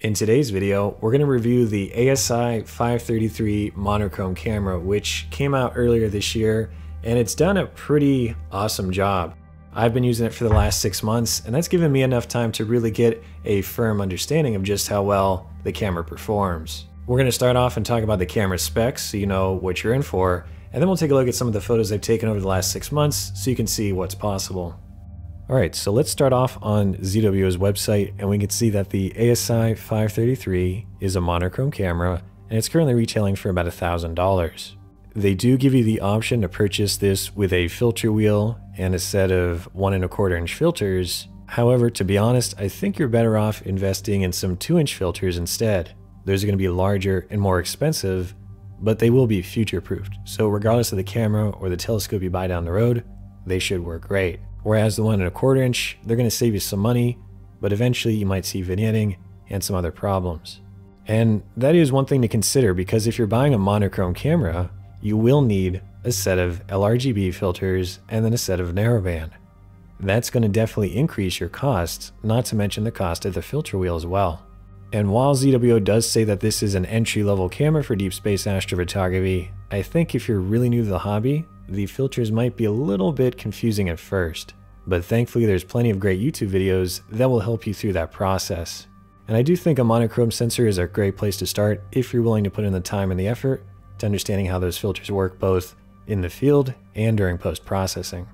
In today's video, we're going to review the ASI 533 monochrome camera, which came out earlier this year, and it's done a pretty awesome job. I've been using it for the last six months, and that's given me enough time to really get a firm understanding of just how well the camera performs. We're going to start off and talk about the camera specs so you know what you're in for, and then we'll take a look at some of the photos I've taken over the last six months so you can see what's possible. Alright, so let's start off on ZWO's website and we can see that the ASI 533 is a monochrome camera and it's currently retailing for about $1,000. They do give you the option to purchase this with a filter wheel and a set of one and a quarter inch filters. However, to be honest, I think you're better off investing in some two inch filters instead. Those are going to be larger and more expensive, but they will be future proofed. So regardless of the camera or the telescope you buy down the road, they should work great. Whereas the one and a quarter inch, they're going to save you some money, but eventually you might see vignetting and some other problems. And that is one thing to consider because if you're buying a monochrome camera, you will need a set of LRGB filters and then a set of narrowband. That's going to definitely increase your costs, not to mention the cost of the filter wheel as well. And while ZWO does say that this is an entry-level camera for deep space astrophotography, I think if you're really new to the hobby, the filters might be a little bit confusing at first. But thankfully there's plenty of great YouTube videos that will help you through that process. And I do think a monochrome sensor is a great place to start if you're willing to put in the time and the effort to understanding how those filters work both in the field and during post-processing.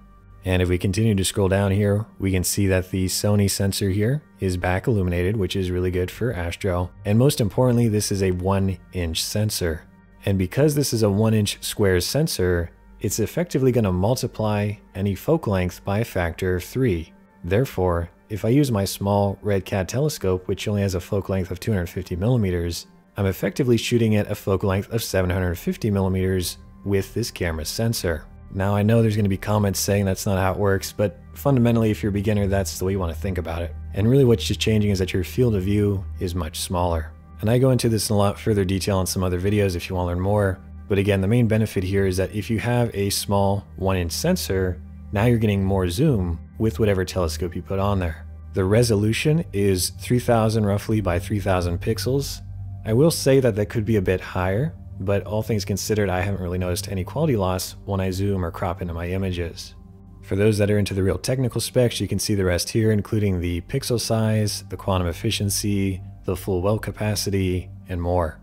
And if we continue to scroll down here, we can see that the Sony sensor here is back illuminated, which is really good for Astro. And most importantly, this is a one inch sensor. And because this is a one inch square sensor, it's effectively going to multiply any focal length by a factor of three. Therefore, if I use my small RedCat telescope, which only has a focal length of 250 millimeters, I'm effectively shooting at a focal length of 750 millimeters with this camera sensor. Now I know there's going to be comments saying that's not how it works, but fundamentally if you're a beginner that's the way you want to think about it. And really what's just changing is that your field of view is much smaller. And I go into this in a lot further detail in some other videos if you want to learn more, but again the main benefit here is that if you have a small 1 inch sensor, now you're getting more zoom with whatever telescope you put on there. The resolution is 3000 roughly by 3000 pixels, I will say that that could be a bit higher, but all things considered, I haven't really noticed any quality loss when I zoom or crop into my images. For those that are into the real technical specs, you can see the rest here, including the pixel size, the quantum efficiency, the full well capacity, and more.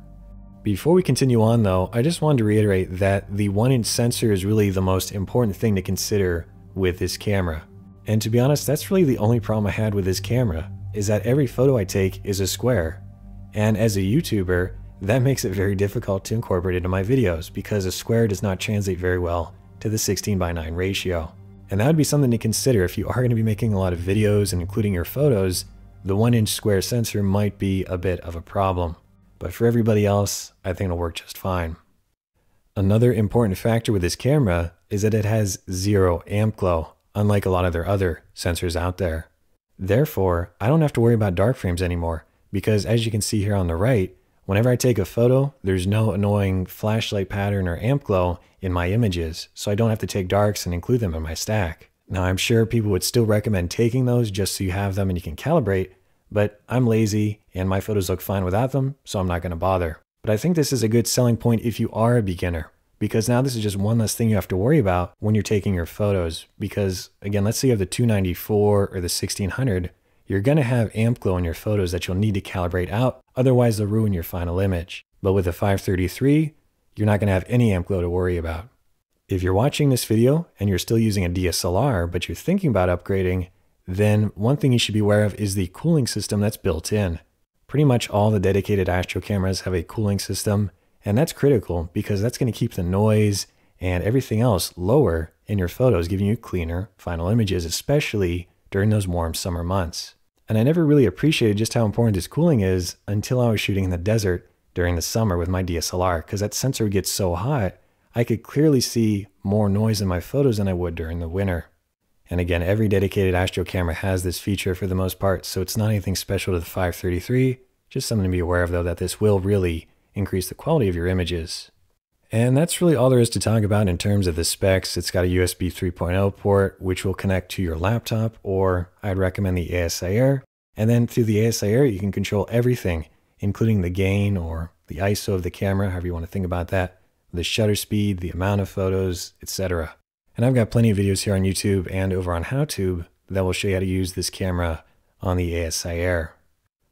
Before we continue on though, I just wanted to reiterate that the 1 inch sensor is really the most important thing to consider with this camera. And to be honest, that's really the only problem I had with this camera, is that every photo I take is a square, and as a YouTuber, that makes it very difficult to incorporate into my videos because a square does not translate very well to the 16 by 9 ratio. And that would be something to consider if you are going to be making a lot of videos and including your photos, the 1 inch square sensor might be a bit of a problem. But for everybody else, I think it'll work just fine. Another important factor with this camera is that it has zero amp glow, unlike a lot of their other sensors out there. Therefore, I don't have to worry about dark frames anymore because as you can see here on the right, whenever I take a photo, there's no annoying flashlight pattern or amp glow in my images, so I don't have to take darks and include them in my stack. Now I'm sure people would still recommend taking those just so you have them and you can calibrate, but I'm lazy and my photos look fine without them, so I'm not going to bother. But I think this is a good selling point if you are a beginner, because now this is just one less thing you have to worry about when you're taking your photos. Because again, let's say you have the 294 or the 1600, you're going to have amp glow in your photos that you'll need to calibrate out, otherwise they'll ruin your final image. But with a 533, you're not going to have any amp glow to worry about. If you're watching this video and you're still using a DSLR, but you're thinking about upgrading, then one thing you should be aware of is the cooling system that's built in. Pretty much all the dedicated Astro cameras have a cooling system, and that's critical because that's going to keep the noise and everything else lower in your photos, giving you cleaner final images, especially during those warm summer months. And I never really appreciated just how important this cooling is until I was shooting in the desert during the summer with my DSLR, because that sensor would get so hot, I could clearly see more noise in my photos than I would during the winter. And again, every dedicated Astro camera has this feature for the most part, so it's not anything special to the 533, just something to be aware of though that this will really increase the quality of your images. And that's really all there is to talk about in terms of the specs. It's got a USB 3.0 port, which will connect to your laptop, or I'd recommend the ASI Air. And then through the ASI Air, you can control everything, including the gain or the ISO of the camera, however you want to think about that, the shutter speed, the amount of photos, etc. And I've got plenty of videos here on YouTube and over on HowTube that will show you how to use this camera on the ASI Air.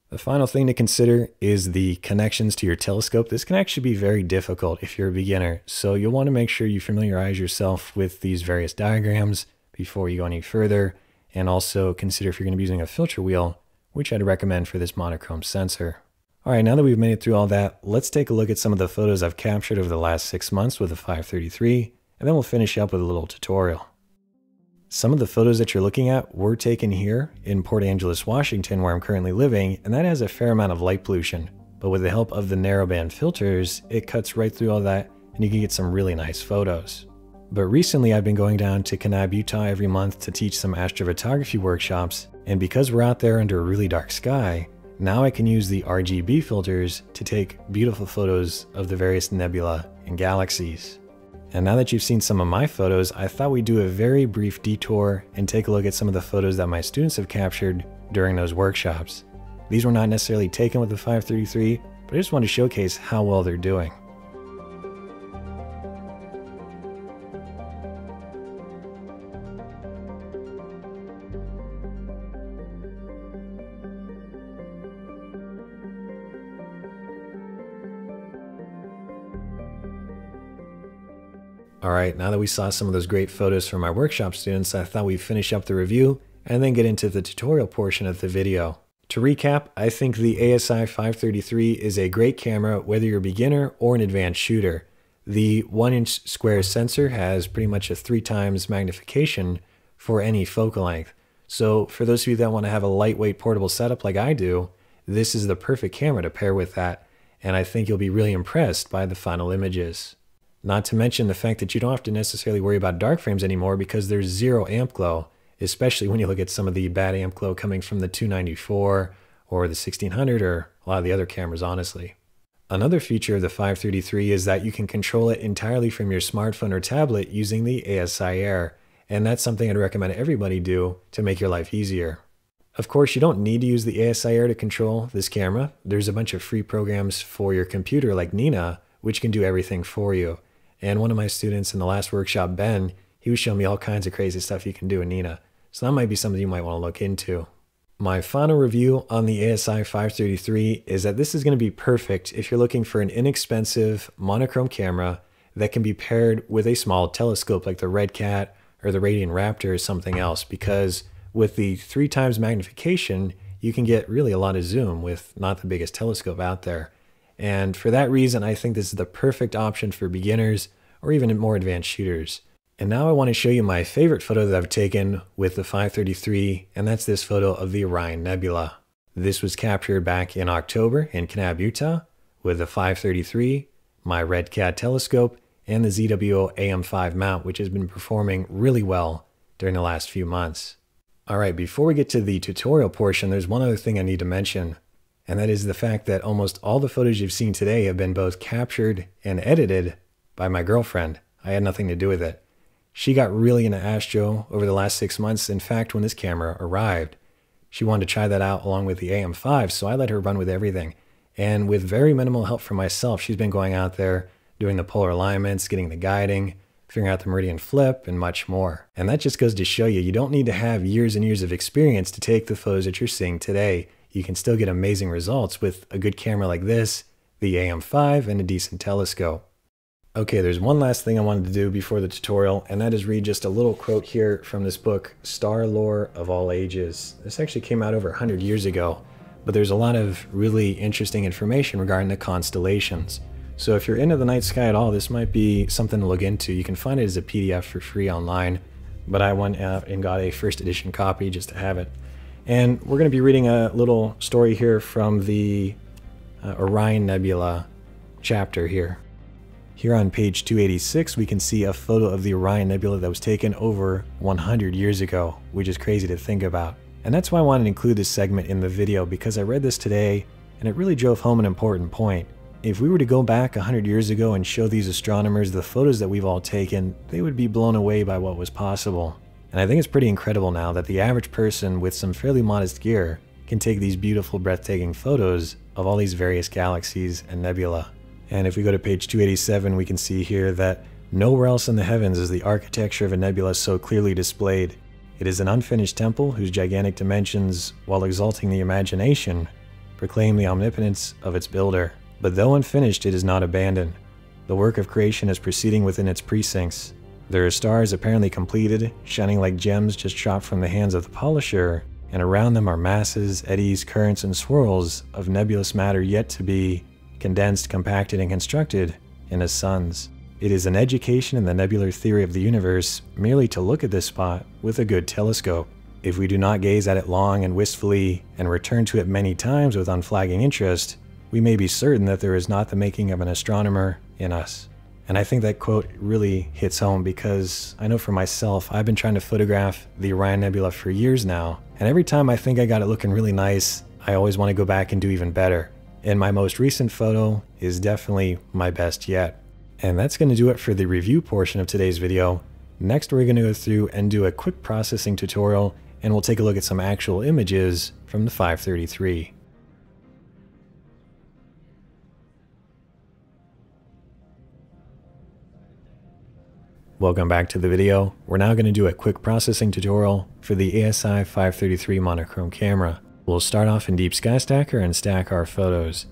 The final thing to consider is the connections to your telescope. This can actually be very difficult if you're a beginner, so you'll want to make sure you familiarize yourself with these various diagrams before you go any further, and also consider if you're going to be using a filter wheel, which I'd recommend for this monochrome sensor. All right, now that we've made it through all that, let's take a look at some of the photos I've captured over the last six months with the 533, and then we'll finish up with a little tutorial. Some of the photos that you're looking at were taken here in Port Angeles, Washington, where I'm currently living, and that has a fair amount of light pollution. But with the help of the narrowband filters, it cuts right through all that, and you can get some really nice photos. But recently I've been going down to Kanab, Utah every month to teach some astrophotography workshops, and because we're out there under a really dark sky, now I can use the RGB filters to take beautiful photos of the various nebula and galaxies. And now that you've seen some of my photos, I thought we'd do a very brief detour and take a look at some of the photos that my students have captured during those workshops. These were not necessarily taken with the 533, but I just wanted to showcase how well they're doing. All right, now that we saw some of those great photos from our workshop students, I thought we'd finish up the review and then get into the tutorial portion of the video. To recap, I think the ASI 533 is a great camera whether you're a beginner or an advanced shooter. The 1 inch square sensor has pretty much a 3 times magnification for any focal length. So for those of you that want to have a lightweight portable setup like I do, this is the perfect camera to pair with that, and I think you'll be really impressed by the final images. Not to mention the fact that you don't have to necessarily worry about dark frames anymore because there's zero amp glow, especially when you look at some of the bad amp glow coming from the 294 or the 1600 or a lot of the other cameras, honestly. Another feature of the 533 is that you can control it entirely from your smartphone or tablet using the ASI Air, and that's something I'd recommend everybody do to make your life easier. Of course, you don't need to use the ASI Air to control this camera. There's a bunch of free programs for your computer like Nina, which can do everything for you. And one of my students in the last workshop, Ben, he was showing me all kinds of crazy stuff you can do in Nina. So that might be something you might want to look into. My final review on the ASI 533 is that this is going to be perfect if you're looking for an inexpensive monochrome camera that can be paired with a small telescope like the Red Cat or the Radian Raptor or something else because with the three times magnification, you can get really a lot of zoom with not the biggest telescope out there. And for that reason, I think this is the perfect option for beginners or even more advanced shooters. And now I want to show you my favorite photo that I've taken with the 533, and that's this photo of the Orion Nebula. This was captured back in October in Kanab, Utah, with the 533, my Red Cat telescope, and the ZWO AM5 mount, which has been performing really well during the last few months. All right, before we get to the tutorial portion, there's one other thing I need to mention and that is the fact that almost all the photos you've seen today have been both captured and edited by my girlfriend. I had nothing to do with it. She got really into Astro over the last six months. In fact, when this camera arrived, she wanted to try that out along with the AM5, so I let her run with everything. And with very minimal help from myself, she's been going out there doing the polar alignments, getting the guiding, figuring out the meridian flip, and much more. And that just goes to show you, you don't need to have years and years of experience to take the photos that you're seeing today you can still get amazing results with a good camera like this, the AM5, and a decent telescope. Okay, there's one last thing I wanted to do before the tutorial, and that is read just a little quote here from this book, Star Lore of All Ages. This actually came out over 100 years ago, but there's a lot of really interesting information regarding the constellations. So if you're into the night sky at all, this might be something to look into. You can find it as a PDF for free online, but I went out and got a first edition copy just to have it. And we're going to be reading a little story here from the uh, Orion Nebula chapter here. Here on page 286, we can see a photo of the Orion Nebula that was taken over 100 years ago, which is crazy to think about. And that's why I wanted to include this segment in the video because I read this today and it really drove home an important point. If we were to go back 100 years ago and show these astronomers the photos that we've all taken, they would be blown away by what was possible. And I think it's pretty incredible now that the average person with some fairly modest gear can take these beautiful, breathtaking photos of all these various galaxies and nebula. And if we go to page 287, we can see here that nowhere else in the heavens is the architecture of a nebula so clearly displayed. It is an unfinished temple whose gigantic dimensions, while exalting the imagination, proclaim the omnipotence of its builder. But though unfinished, it is not abandoned. The work of creation is proceeding within its precincts. There are stars apparently completed, shining like gems just shot from the hands of the polisher, and around them are masses, eddies, currents, and swirls of nebulous matter yet to be condensed, compacted, and constructed into suns. It is an education in the nebular theory of the universe merely to look at this spot with a good telescope. If we do not gaze at it long and wistfully and return to it many times with unflagging interest, we may be certain that there is not the making of an astronomer in us. And I think that quote really hits home because I know for myself, I've been trying to photograph the Orion Nebula for years now, and every time I think I got it looking really nice, I always want to go back and do even better. And my most recent photo is definitely my best yet. And that's going to do it for the review portion of today's video. Next, we're going to go through and do a quick processing tutorial, and we'll take a look at some actual images from the 533. Welcome back to the video. We're now going to do a quick processing tutorial for the ASI 533 monochrome camera. We'll start off in Deep Sky Stacker and stack our photos.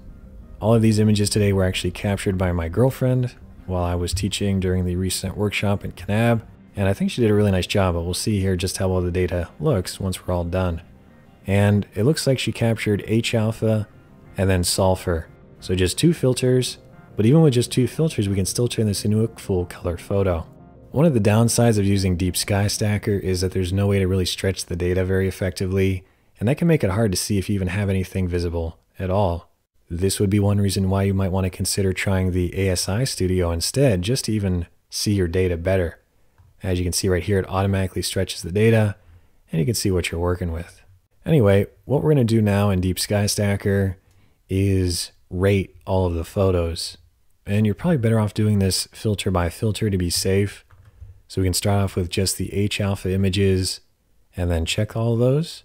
All of these images today were actually captured by my girlfriend while I was teaching during the recent workshop in Kanab, and I think she did a really nice job, but we'll see here just how well the data looks once we're all done. And it looks like she captured H-alpha and then sulfur. So just two filters, but even with just two filters, we can still turn this into a full color photo. One of the downsides of using Deep Sky Stacker is that there's no way to really stretch the data very effectively, and that can make it hard to see if you even have anything visible at all. This would be one reason why you might want to consider trying the ASI Studio instead, just to even see your data better. As you can see right here, it automatically stretches the data, and you can see what you're working with. Anyway, what we're going to do now in Deep Sky Stacker is rate all of the photos. And you're probably better off doing this filter by filter to be safe. So we can start off with just the H-alpha images and then check all those.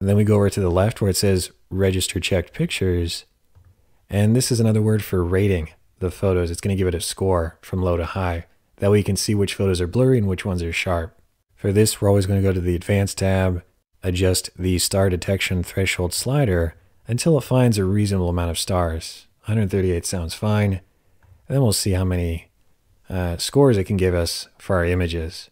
And then we go over to the left where it says register checked pictures. And this is another word for rating the photos. It's going to give it a score from low to high. That way you can see which photos are blurry and which ones are sharp. For this, we're always going to go to the advanced tab, adjust the star detection threshold slider until it finds a reasonable amount of stars. 138 sounds fine. And then we'll see how many uh, scores it can give us for our images.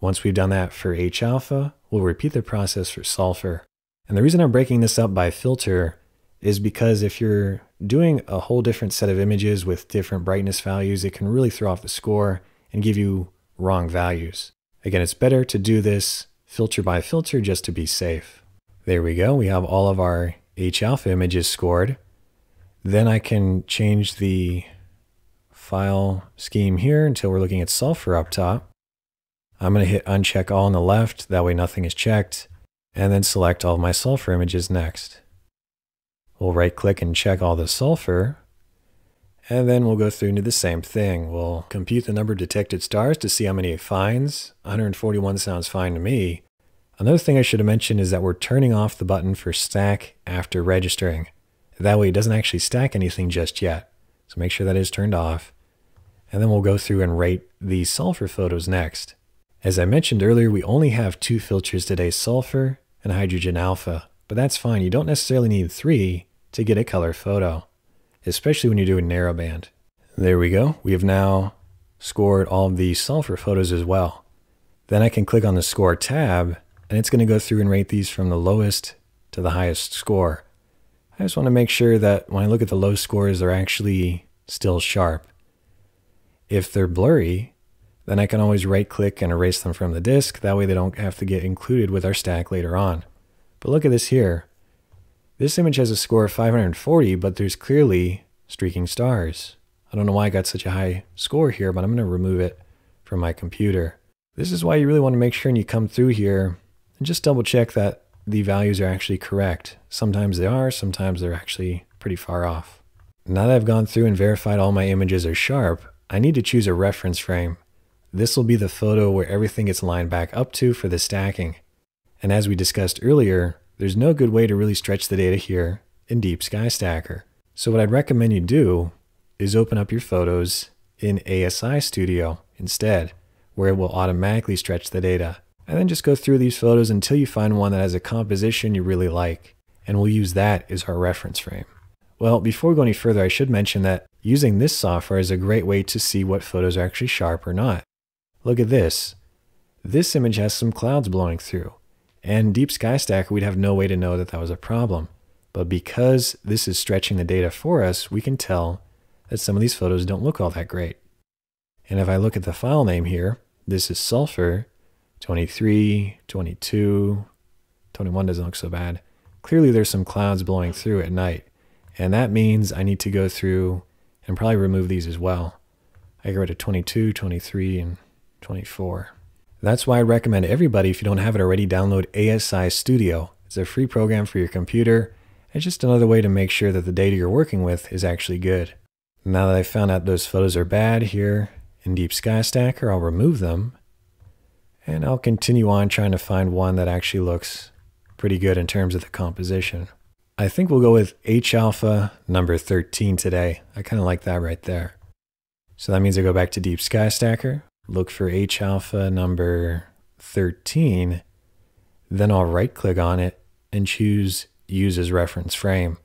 Once we've done that for H alpha, we'll repeat the process for sulfur. And the reason I'm breaking this up by filter is because if you're doing a whole different set of images with different brightness values, it can really throw off the score and give you wrong values. Again, it's better to do this filter by filter just to be safe. There we go. We have all of our H alpha images scored. Then I can change the file scheme here until we're looking at sulfur up top. I'm going to hit uncheck all on the left, that way nothing is checked, and then select all my sulfur images next. We'll right click and check all the sulfur, and then we'll go through and do the same thing. We'll compute the number of detected stars to see how many it finds. 141 sounds fine to me. Another thing I should have mentioned is that we're turning off the button for stack after registering. That way it doesn't actually stack anything just yet. So make sure that is turned off. And then we'll go through and rate the sulfur photos next. As I mentioned earlier, we only have two filters today, sulfur and hydrogen alpha. But that's fine, you don't necessarily need three to get a color photo, especially when you're doing narrowband. There we go, we have now scored all of the sulfur photos as well. Then I can click on the score tab and it's going to go through and rate these from the lowest to the highest score. I just want to make sure that when I look at the low scores, they're actually still sharp. If they're blurry, then I can always right click and erase them from the disk. That way they don't have to get included with our stack later on. But look at this here. This image has a score of 540, but there's clearly streaking stars. I don't know why I got such a high score here, but I'm going to remove it from my computer. This is why you really want to make sure when you come through here and just double check that the values are actually correct. Sometimes they are, sometimes they're actually pretty far off. Now that I've gone through and verified all my images are sharp, I need to choose a reference frame. This will be the photo where everything gets lined back up to for the stacking. And as we discussed earlier, there's no good way to really stretch the data here in Deep Sky Stacker. So what I'd recommend you do is open up your photos in ASI Studio instead, where it will automatically stretch the data. And then just go through these photos until you find one that has a composition you really like. And we'll use that as our reference frame. Well, before we go any further, I should mention that using this software is a great way to see what photos are actually sharp or not. Look at this. This image has some clouds blowing through. And Deep Sky Stacker, we'd have no way to know that that was a problem. But because this is stretching the data for us, we can tell that some of these photos don't look all that great. And if I look at the file name here, this is sulfur 23, 22, 21 doesn't look so bad. Clearly there's some clouds blowing through at night. And that means I need to go through and probably remove these as well. I get rid of 22, 23, and 24. That's why I recommend everybody, if you don't have it already, download ASI Studio. It's a free program for your computer. It's just another way to make sure that the data you're working with is actually good. Now that I found out those photos are bad here in Deep Sky Stacker, I'll remove them. And I'll continue on trying to find one that actually looks pretty good in terms of the composition. I think we'll go with H alpha number 13 today. I kind of like that right there. So that means I go back to Deep Sky Stacker, look for H alpha number 13, then I'll right click on it and choose use as reference frame.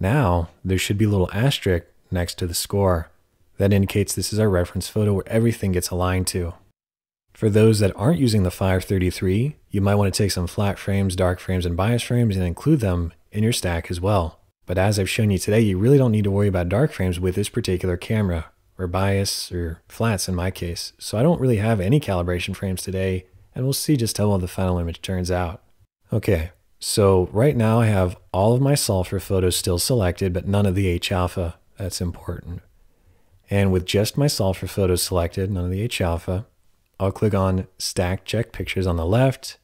Now there should be a little asterisk next to the score. That indicates this is our reference photo where everything gets aligned to. For those that aren't using the 533, you might want to take some flat frames, dark frames, and bias frames and include them in your stack as well. But as I've shown you today, you really don't need to worry about dark frames with this particular camera or bias or flats in my case. So I don't really have any calibration frames today and we'll see just how well the final image turns out. Okay, so right now I have all of my sulfur photos still selected, but none of the H alpha. That's important. And with just my sulfur photos selected, none of the H alpha, I'll click on Stack Check Pictures on the left,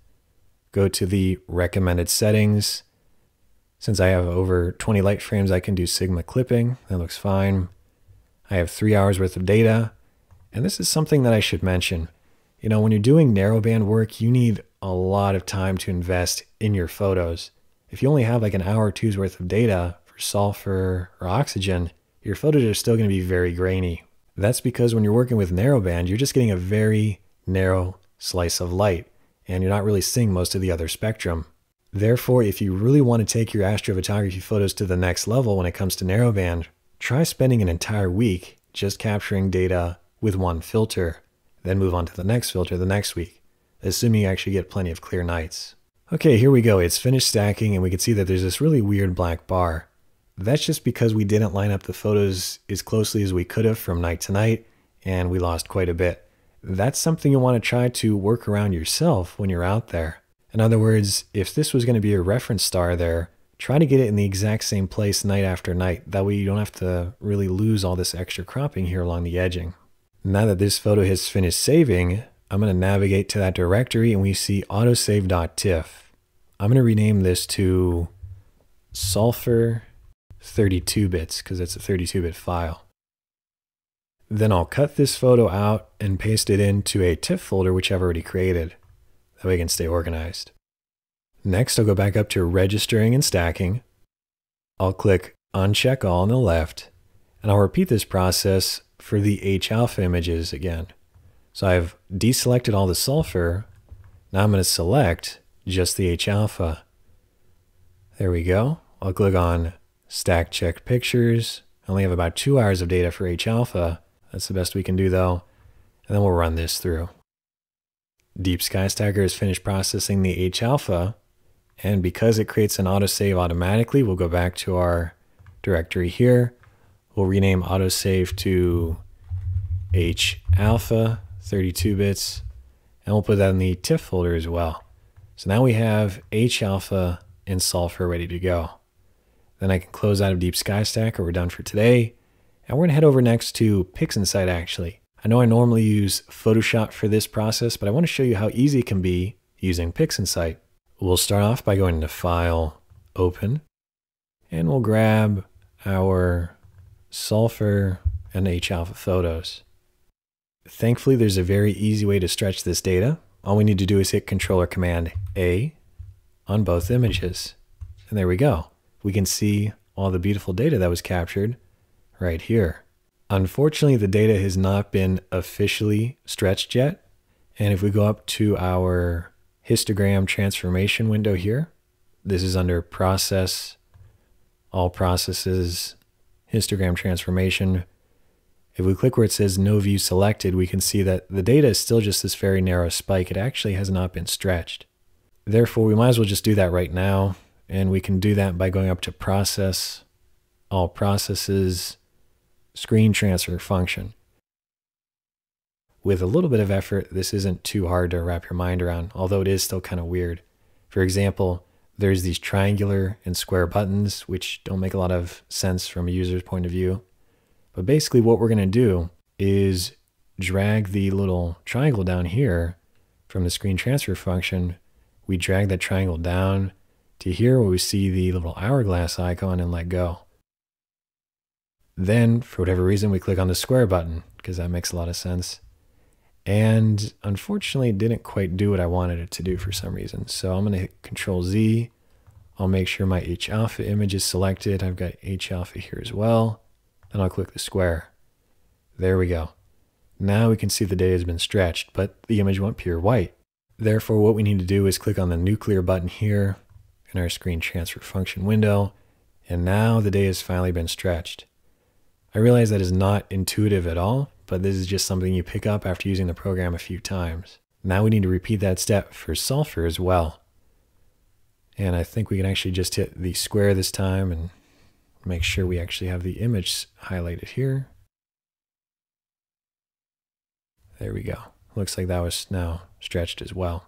go to the recommended settings. Since I have over 20 light frames, I can do Sigma clipping. That looks fine. I have three hours worth of data. And this is something that I should mention. You know, when you're doing narrowband work, you need a lot of time to invest in your photos. If you only have like an hour or two's worth of data for sulfur or oxygen, your photos are still going to be very grainy. That's because when you're working with narrowband, you're just getting a very narrow slice of light, and you're not really seeing most of the other spectrum. Therefore, if you really want to take your astrophotography photos to the next level when it comes to narrowband, Try spending an entire week just capturing data with one filter, then move on to the next filter the next week, assuming you actually get plenty of clear nights. Okay, here we go. It's finished stacking and we can see that there's this really weird black bar. That's just because we didn't line up the photos as closely as we could have from night to night and we lost quite a bit. That's something you want to try to work around yourself when you're out there. In other words, if this was going to be a reference star there, try to get it in the exact same place night after night. That way you don't have to really lose all this extra cropping here along the edging. Now that this photo has finished saving, I'm going to navigate to that directory and we see autosave.tiff. I'm going to rename this to sulfur 32 bits because it's a 32 bit file. Then I'll cut this photo out and paste it into a TIFF folder which I've already created. That way I can stay organized. Next, I'll go back up to registering and stacking. I'll click uncheck all on the left, and I'll repeat this process for the H alpha images again. So I've deselected all the sulfur. Now I'm going to select just the H alpha. There we go. I'll click on stack check pictures. I only have about two hours of data for H alpha. That's the best we can do though. And then we'll run this through. Deep Sky Stacker has finished processing the H alpha. And because it creates an autosave automatically, we'll go back to our directory here. We'll rename autosave to H alpha 32 bits, and we'll put that in the TIFF folder as well. So now we have H alpha and sulfur ready to go. Then I can close out of Deep Sky Stacker. We're done for today. And we're gonna head over next to PixInsight actually. I know I normally use Photoshop for this process, but I wanna show you how easy it can be using PixInsight. We'll start off by going to File, Open, and we'll grab our sulfur and H-alpha photos. Thankfully, there's a very easy way to stretch this data. All we need to do is hit Control or Command A, on both images. And there we go. We can see all the beautiful data that was captured right here. Unfortunately, the data has not been officially stretched yet. And if we go up to our histogram transformation window here, this is under process, all processes, histogram transformation. If we click where it says no view selected, we can see that the data is still just this very narrow spike. It actually has not been stretched. Therefore, we might as well just do that right now. And we can do that by going up to process, all processes, screen transfer function. With a little bit of effort, this isn't too hard to wrap your mind around, although it is still kind of weird. For example, there's these triangular and square buttons, which don't make a lot of sense from a user's point of view. But basically what we're going to do is drag the little triangle down here from the screen transfer function. We drag that triangle down to here where we see the little hourglass icon and let go. Then, for whatever reason, we click on the square button because that makes a lot of sense. And unfortunately, it didn't quite do what I wanted it to do for some reason. So I'm going to hit Control Z. I'll make sure my H alpha image is selected. I've got H alpha here as well. Then I'll click the square. There we go. Now we can see the data has been stretched, but the image went pure white. Therefore, what we need to do is click on the nuclear button here in our screen transfer function window. And now the data has finally been stretched. I realize that is not intuitive at all, but this is just something you pick up after using the program a few times. Now we need to repeat that step for sulfur as well. And I think we can actually just hit the square this time and make sure we actually have the image highlighted here. There we go. Looks like that was now stretched as well.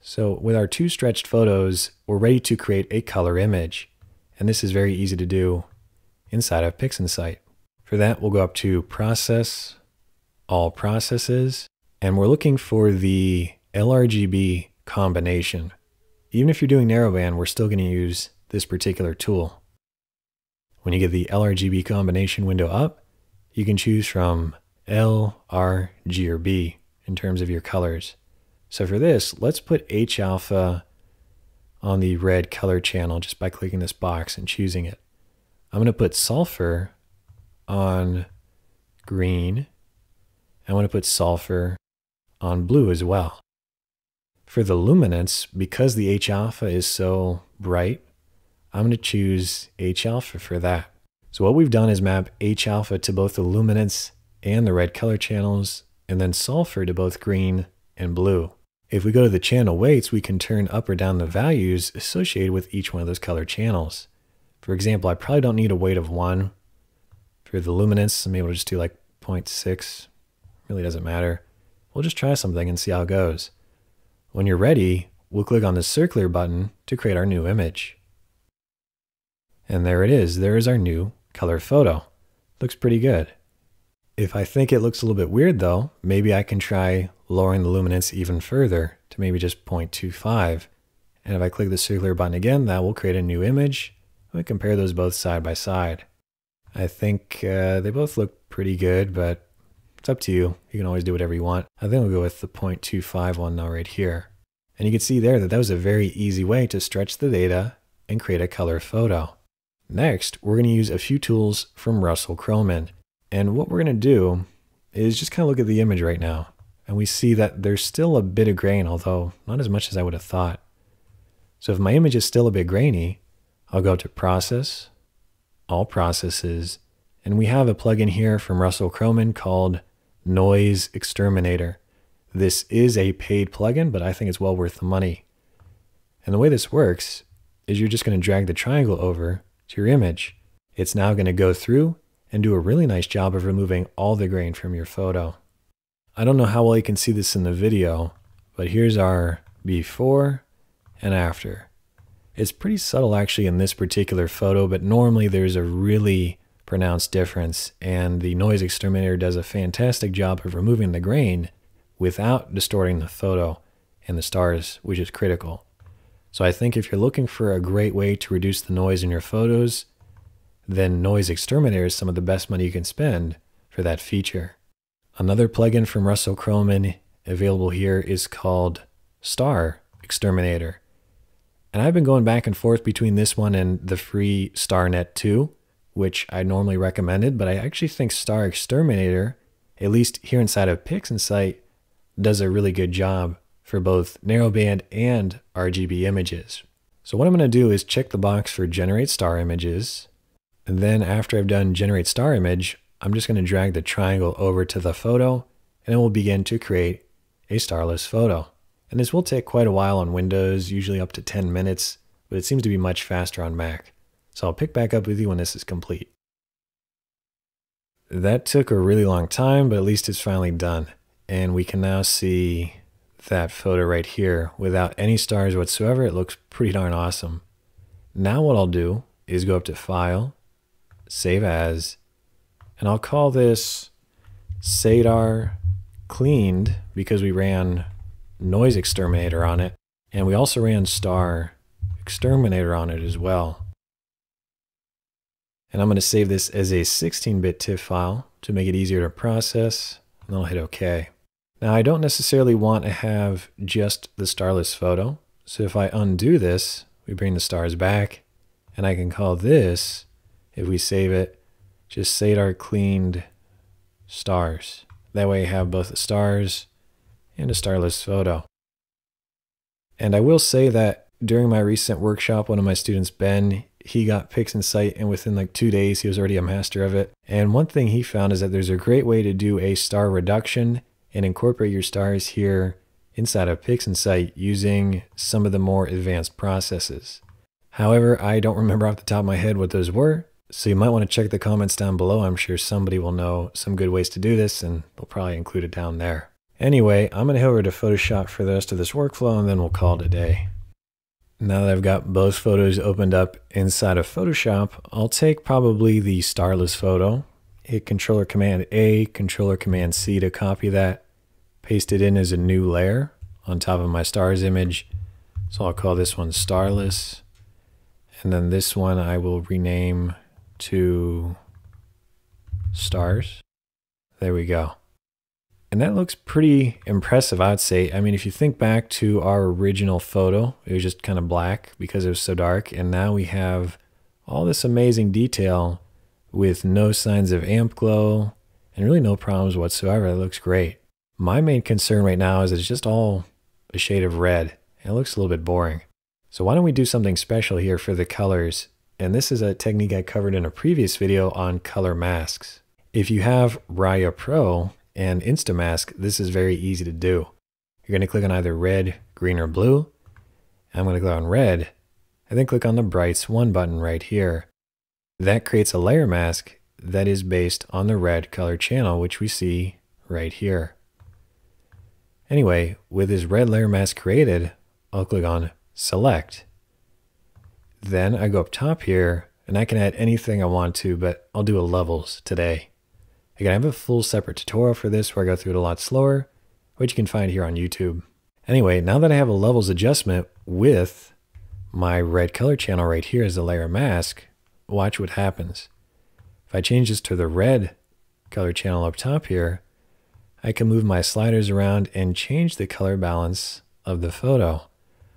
So with our two stretched photos, we're ready to create a color image. And this is very easy to do inside of PixInsight. For that, we'll go up to Process, All Processes, and we're looking for the LRGB combination. Even if you're doing narrowband, we're still going to use this particular tool. When you get the LRGB combination window up, you can choose from L, R, G, or B in terms of your colors. So for this, let's put H alpha on the red color channel just by clicking this box and choosing it. I'm going to put sulfur on green. I want to put sulfur on blue as well. For the luminance, because the H alpha is so bright, I'm going to choose H alpha for that. So what we've done is map H alpha to both the luminance and the red color channels, and then sulfur to both green and blue. If we go to the channel weights, we can turn up or down the values associated with each one of those color channels. For example, I probably don't need a weight of 1 for the luminance. I'm able to just do like 0.6. Really doesn't matter. We'll just try something and see how it goes. When you're ready, we'll click on the circular button to create our new image. And there it is. There is our new color photo. Looks pretty good. If I think it looks a little bit weird though, maybe I can try lowering the luminance even further to maybe just 0.25. And if I click the circular button again, that will create a new image we compare those both side by side. I think uh, they both look pretty good, but it's up to you. You can always do whatever you want. I think we'll go with the 0.25 one now right here. And you can see there that that was a very easy way to stretch the data and create a color photo. Next, we're going to use a few tools from Russell Croman. And what we're going to do is just kind of look at the image right now. And we see that there's still a bit of grain, although not as much as I would have thought. So if my image is still a bit grainy, I'll go to Process, All Processes, and we have a plugin here from Russell Croman called NoiseXTerminator. This is a paid plugin, but I think it's well worth the money. And the way this works is you're just going to drag the triangle over to your image. It's now going to go through and do a really nice job of removing all the grain from your photo. I don't know how well you can see this in the video, but here's our before and after. It's pretty subtle actually in this particular photo, but normally there's a really pronounced difference and the NoiseXTerminator does a fantastic job of removing the grain without distorting the photo and the stars, which is critical. So I think if you're looking for a great way to reduce the noise in your photos, then NoiseXTerminator is some of the best money you can spend for that feature. Another plugin from Russell Croman available here is called Star Exterminator. And I've been going back and forth between this one and the free StarNet 2, which I normally recommended, but I actually think StarXTerminator, at least here inside of PixInsight, does a really good job for both narrowband and RGB images. So what I'm going to do is check the box for generate star images. And then after I've done generate star image, I'm just going to drag the triangle over to the photo and it will begin to create a starless photo. And this will take quite a while on Windows, usually up to 10 minutes, but it seems to be much faster on Mac. So I'll pick back up with you when this is complete. That took a really long time, but at least it's finally done. And we can now see that photo right here without any stars whatsoever. It looks pretty darn awesome. Now what I'll do is go up to File, Save As, and I'll call this Sadar Cleaned because we ran NoiseXTerminator on it, and we also ran Star Exterminator on it as well. And I'm going to save this as a 16-bit TIFF file to make it easier to process, and I'll hit OK. Now I don't necessarily want to have just the starless photo. So if I undo this, we bring the stars back and I can call this, if we save it, just Sadar cleaned stars. That way I have both the stars and a starless photo. And I will say that during my recent workshop, one of my students, Ben, he got PixInsight and within like two days he was already a master of it. And one thing he found is that there's a great way to do a star reduction and incorporate your stars here inside of PixInsight using some of the more advanced processes. However, I don't remember off the top of my head what those were, so you might want to check the comments down below. I'm sure somebody will know some good ways to do this and they'll probably include it down there. Anyway, I'm going to head over to Photoshop for the rest of this workflow and then we'll call it a day. Now that I've got both photos opened up inside of Photoshop, I'll take probably the starless photo, hit Controller Command A, Controller Command C to copy that, paste it in as a new layer on top of my stars image. So I'll call this one starless. And then this one I will rename to stars. There we go. And that looks pretty impressive, I'd say. I mean, if you think back to our original photo, it was just kind of black because it was so dark. And now we have all this amazing detail with no signs of amp glow and really no problems whatsoever. It looks great. My main concern right now is it's just all a shade of red. It looks a little bit boring. So why don't we do something special here for the colors? And this is a technique I covered in a previous video on color masks. If you have Raya Pro and Instamask, this is very easy to do. You're going to click on either red, green, or blue. I'm going to click on red, and then click on the Brights 1 button right here. That creates a layer mask that is based on the red color channel, which we see right here. Anyway, with this red layer mask created, I'll click on select. Then I go up top here and I can add anything I want to, but I'll do a levels today. Again, I have a full separate tutorial for this where I go through it a lot slower, which you can find here on YouTube. Anyway, now that I have a levels adjustment with my red color channel right here as a layer mask, watch what happens. If I change this to the red color channel up top here, I can move my sliders around and change the color balance of the photo.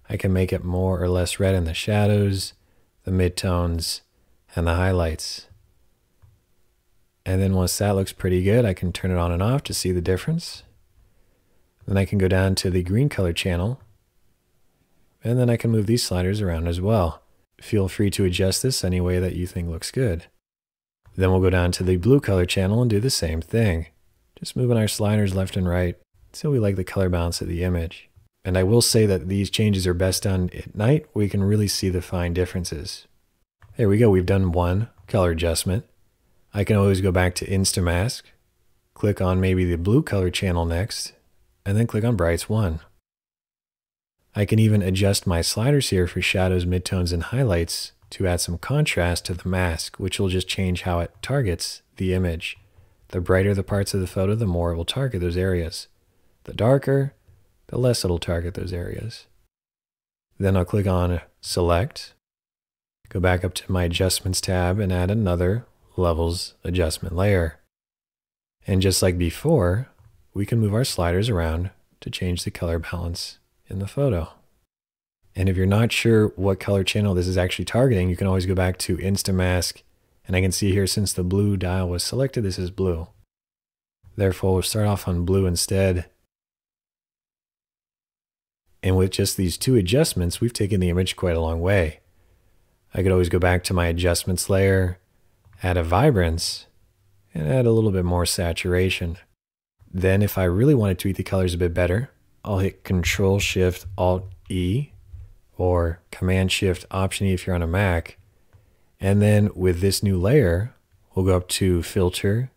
I can make it more or less red in the shadows, the midtones, and the highlights. And then once that looks pretty good, I can turn it on and off to see the difference. Then I can go down to the green color channel, and then I can move these sliders around as well. Feel free to adjust this any way that you think looks good. Then we'll go down to the blue color channel and do the same thing. Just moving our sliders left and right until we like the color balance of the image. And I will say that these changes are best done at night you can really see the fine differences. There we go, we've done one color adjustment. I can always go back to Instamask, click on maybe the blue color channel next, and then click on Brights 1. I can even adjust my sliders here for shadows, midtones, and highlights to add some contrast to the mask, which will just change how it targets the image. The brighter the parts of the photo, the more it will target those areas. The darker, the less it'll target those areas. Then I'll click on Select, go back up to my Adjustments tab and add another Levels Adjustment layer. And just like before, we can move our sliders around to change the color balance in the photo. And if you're not sure what color channel this is actually targeting, you can always go back to Instamask. And I can see here since the blue dial was selected, this is blue. Therefore, we'll start off on blue instead. And with just these two adjustments, we've taken the image quite a long way. I could always go back to my adjustments layer, add a vibrance, and add a little bit more saturation. Then if I really want to tweak the colors a bit better, I'll hit Control Shift Alt E or Command Shift Option E if you're on a Mac. And then with this new layer, we'll go up to Filter,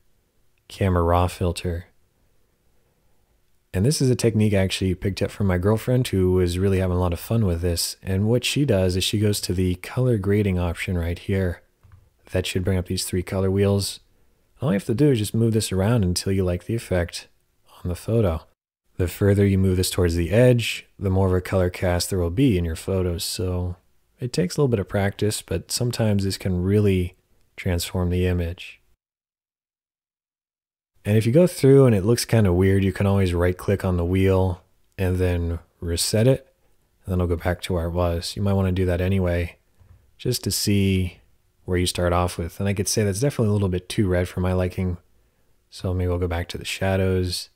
Camera Raw Filter. And this is a technique I actually picked up from my girlfriend who was really having a lot of fun with this. And what she does is she goes to the color grading option right here. That should bring up these three color wheels. All you have to do is just move this around until you like the effect on the photo. The further you move this towards the edge, the more of a color cast there will be in your photos. So it takes a little bit of practice, but sometimes this can really transform the image. And if you go through and it looks kind of weird, you can always right click on the wheel and then reset it. And then it'll go back to where it was. You might want to do that anyway, just to see where you start off with. And I could say that's definitely a little bit too red for my liking. So maybe we'll go back to the shadows,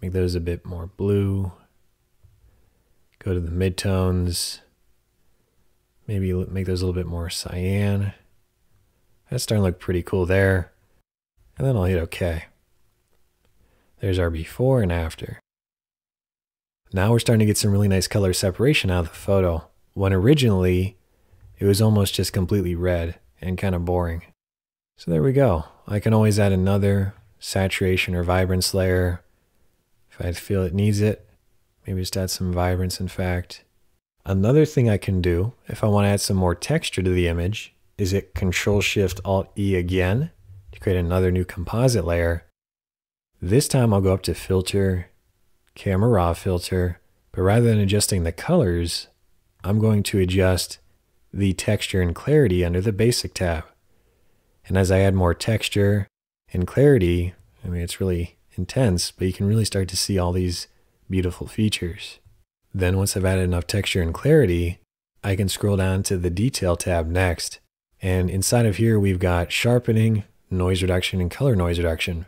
make those a bit more blue. Go to the midtones, maybe make those a little bit more cyan. That's starting to look pretty cool there. And then I'll hit OK. There's our before and after. Now we're starting to get some really nice color separation out of the photo, when originally it was almost just completely red and kind of boring. So there we go. I can always add another saturation or vibrance layer if I feel it needs it. Maybe just add some vibrance in fact. Another thing I can do if I want to add some more texture to the image is hit Control Shift Alt E again to create another new composite layer this time I'll go up to filter, camera raw filter, but rather than adjusting the colors, I'm going to adjust the texture and clarity under the basic tab. And as I add more texture and clarity, I mean, it's really intense, but you can really start to see all these beautiful features. Then once I've added enough texture and clarity, I can scroll down to the detail tab next. And inside of here, we've got sharpening, noise reduction, and color noise reduction.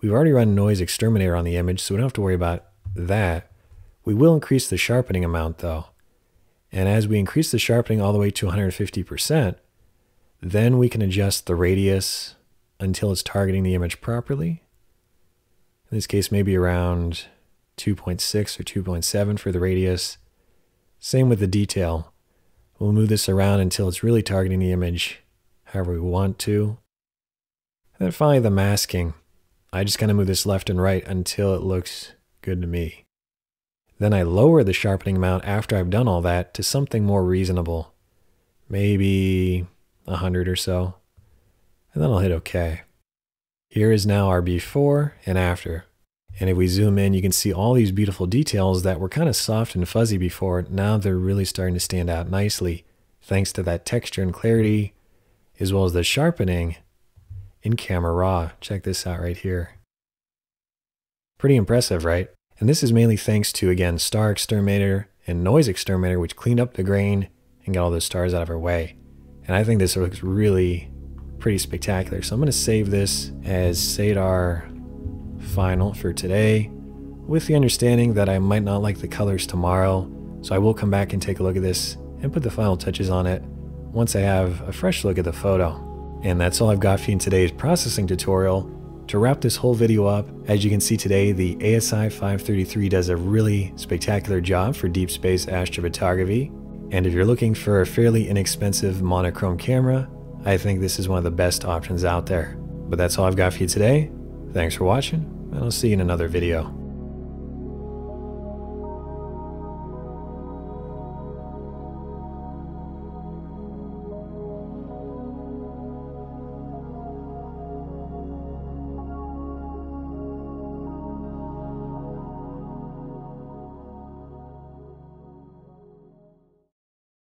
We've already run NoiseXTerminator on the image, so we don't have to worry about that. We will increase the sharpening amount though. And as we increase the sharpening all the way to 150%, then we can adjust the radius until it's targeting the image properly. In this case, maybe around 2.6 or 2.7 for the radius. Same with the detail. We'll move this around until it's really targeting the image however we want to. And then finally the masking. I just kind of move this left and right until it looks good to me. Then I lower the sharpening amount after I've done all that to something more reasonable. Maybe 100 or so. And then I'll hit OK. Here is now our before and after. And if we zoom in, you can see all these beautiful details that were kind of soft and fuzzy before. Now they're really starting to stand out nicely, thanks to that texture and clarity, as well as the sharpening in camera raw. Check this out right here. Pretty impressive, right? And this is mainly thanks to, again, StarXTerminator and NoiseXTerminator, which cleaned up the grain and got all those stars out of our way. And I think this looks really pretty spectacular. So I'm going to save this as Sadr final for today with the understanding that I might not like the colors tomorrow. So I will come back and take a look at this and put the final touches on it once I have a fresh look at the photo. And that's all I've got for you in today's processing tutorial. To wrap this whole video up, as you can see today, the ASI 533 does a really spectacular job for deep space astrophotography. And if you're looking for a fairly inexpensive monochrome camera, I think this is one of the best options out there. But that's all I've got for you today. Thanks for watching, and I'll see you in another video.